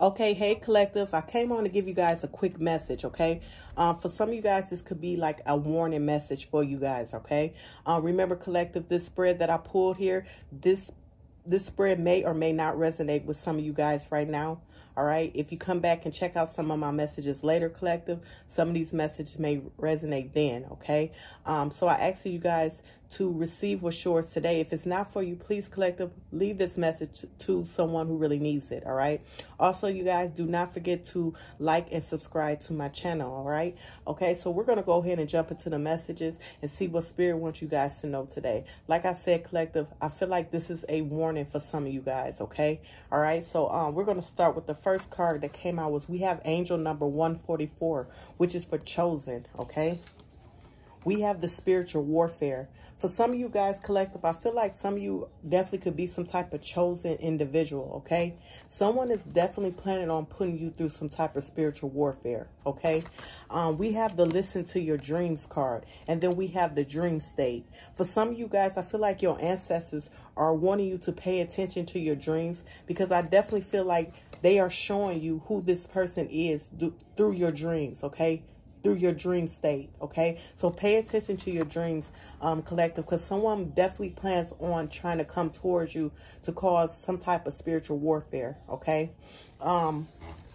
Okay, hey collective. I came on to give you guys a quick message, okay? Um, for some of you guys, this could be like a warning message for you guys, okay? Um, remember, collective, this spread that I pulled here, this this spread may or may not resonate with some of you guys right now. All right. If you come back and check out some of my messages later, collective, some of these messages may resonate then. Okay. Um, so I ask you guys to receive what's yours today. If it's not for you, please collective leave this message to someone who really needs it. All right. Also, you guys do not forget to like and subscribe to my channel. All right. Okay. So we're going to go ahead and jump into the messages and see what spirit wants you guys to know today. Like I said, collective, I feel like this is a warning for some of you guys. Okay. All right. So um, we're going to start with the first card that came out was we have angel number 144, which is for chosen. Okay. We have the spiritual warfare. For some of you guys, collective, I feel like some of you definitely could be some type of chosen individual, okay? Someone is definitely planning on putting you through some type of spiritual warfare, okay? Um, we have the listen to your dreams card, and then we have the dream state. For some of you guys, I feel like your ancestors are wanting you to pay attention to your dreams because I definitely feel like they are showing you who this person is through your dreams, okay? Through your dream state, okay? So pay attention to your dreams, um, collective, because someone definitely plans on trying to come towards you to cause some type of spiritual warfare, okay? Um,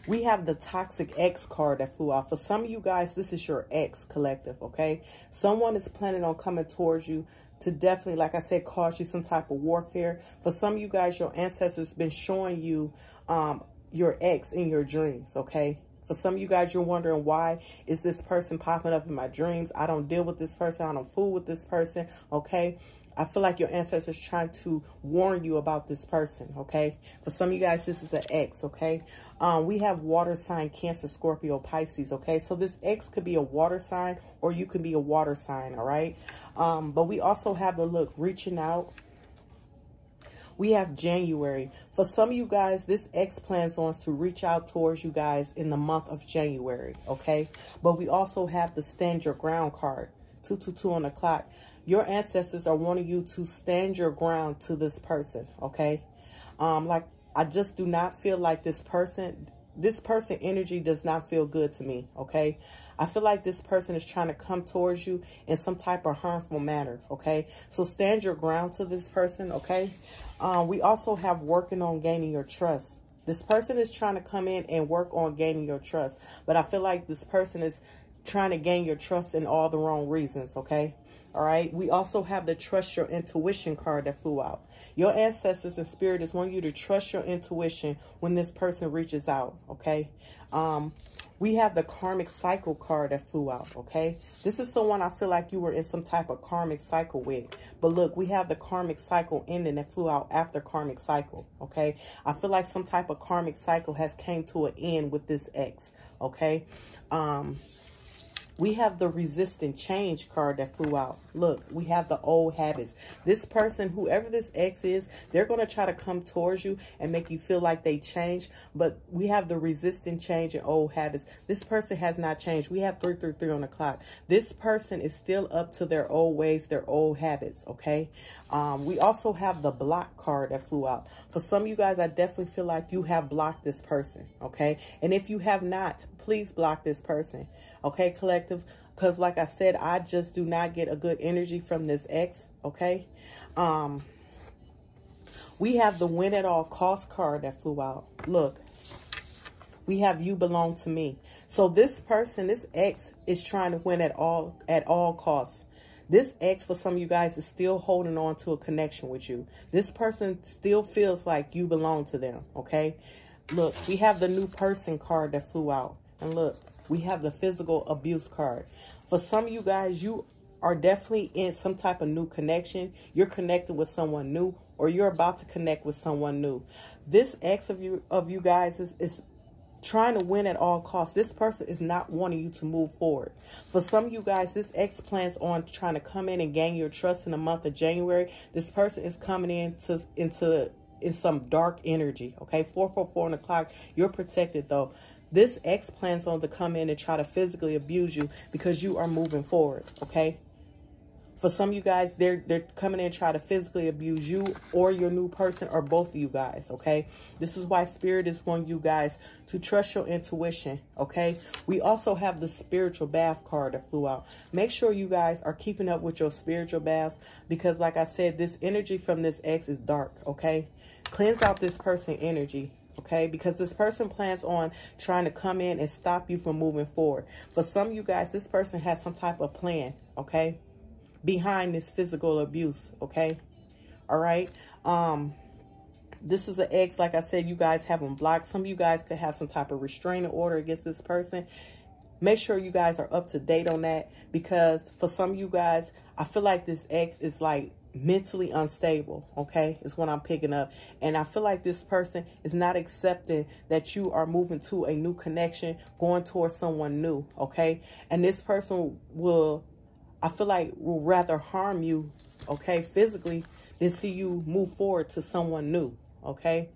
we have the toxic ex card that flew out. For some of you guys, this is your ex collective, okay? Someone is planning on coming towards you to definitely, like I said, cause you some type of warfare. For some of you guys, your ancestors been showing you um, your ex in your dreams, okay? For some of you guys, you're wondering why is this person popping up in my dreams? I don't deal with this person. I don't fool with this person. Okay. I feel like your ancestors trying to warn you about this person, okay? For some of you guys, this is an ex, okay? Um, we have water sign, Cancer, Scorpio, Pisces, okay? So this ex could be a water sign or you can be a water sign, all right? Um, but we also have the look, reaching out, we have January. For some of you guys, this ex plans on to reach out towards you guys in the month of January, okay? But we also have the Stand Your Ground card, 222 on the clock. Your ancestors are wanting you to stand your ground to this person, okay? Um, like, I just do not feel like this person, this person energy does not feel good to me, okay? I feel like this person is trying to come towards you in some type of harmful manner, okay? So stand your ground to this person, okay? Um, we also have working on gaining your trust. This person is trying to come in and work on gaining your trust. But I feel like this person is trying to gain your trust in all the wrong reasons, okay? All right. We also have the trust your intuition card that flew out. Your ancestors and spirit is wanting you to trust your intuition when this person reaches out, okay? Um, we have the karmic cycle card that flew out, okay? This is someone I feel like you were in some type of karmic cycle with. But look, we have the karmic cycle ending that flew out after karmic cycle, okay? I feel like some type of karmic cycle has came to an end with this ex, okay? Um, we have the resistant change card that flew out. Look, we have the old habits. This person, whoever this ex is, they're going to try to come towards you and make you feel like they changed. But we have the resistant change and old habits. This person has not changed. We have 333 on the clock. This person is still up to their old ways, their old habits, okay? Um, we also have the block card that flew out. For some of you guys, I definitely feel like you have blocked this person, okay? And if you have not, please block this person, okay, collective? Because like I said, I just do not get a good energy from this ex, okay? Um, we have the win at all cost card that flew out. Look, we have you belong to me. So this person, this ex, is trying to win at all at all costs. This ex for some of you guys is still holding on to a connection with you. This person still feels like you belong to them, okay? Look, we have the new person card that flew out. And look, we have the physical abuse card. For some of you guys, you are definitely in some type of new connection. You're connecting with someone new or you're about to connect with someone new. This ex of you of you guys is, is trying to win at all costs. This person is not wanting you to move forward. For some of you guys, this ex plans on trying to come in and gain your trust in the month of January. This person is coming in to, into into in some dark energy. Okay, four four four on the clock. You're protected though. This ex plans on to come in and try to physically abuse you because you are moving forward. Okay. For some of you guys, they're they're coming in try to physically abuse you or your new person or both of you guys, okay? This is why Spirit is wanting you guys to trust your intuition, okay? We also have the spiritual bath card that flew out. Make sure you guys are keeping up with your spiritual baths because like I said, this energy from this ex is dark, okay? Cleanse out this person energy, okay? Because this person plans on trying to come in and stop you from moving forward. For some of you guys, this person has some type of plan, okay? Behind this physical abuse, okay? All right? Um, this is an ex, like I said, you guys have them blocked. Some of you guys could have some type of restraining order against this person. Make sure you guys are up to date on that because for some of you guys, I feel like this ex is like mentally unstable, okay, is what I'm picking up. And I feel like this person is not accepting that you are moving to a new connection, going towards someone new, okay? And this person will, I feel like, will rather harm you, okay, physically than see you move forward to someone new, okay?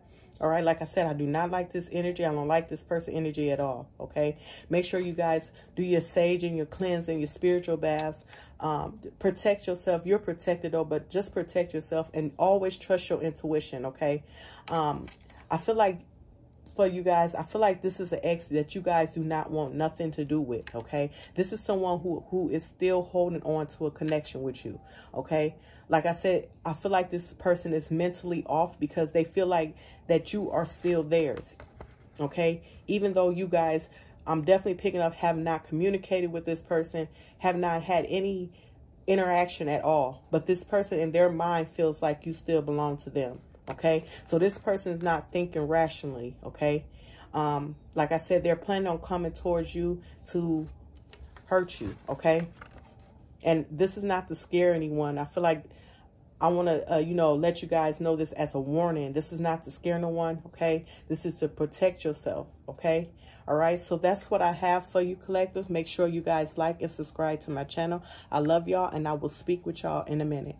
All right, like I said, I do not like this energy. I don't like this person energy at all, okay? Make sure you guys do your sage and your cleansing, your spiritual baths. Um, protect yourself. You're protected, though, but just protect yourself and always trust your intuition, okay? Um, I feel like for you guys, I feel like this is an ex that you guys do not want nothing to do with, okay? This is someone who, who is still holding on to a connection with you, okay? Like I said, I feel like this person is mentally off because they feel like that you are still theirs, okay? Even though you guys, I'm definitely picking up, have not communicated with this person, have not had any interaction at all. But this person in their mind feels like you still belong to them, okay? So this person is not thinking rationally, okay? Um, like I said, they're planning on coming towards you to hurt you, okay? And this is not to scare anyone. I feel like I want to, uh, you know, let you guys know this as a warning. This is not to scare no one, okay? This is to protect yourself, okay? All right, so that's what I have for you, collective. Make sure you guys like and subscribe to my channel. I love y'all, and I will speak with y'all in a minute.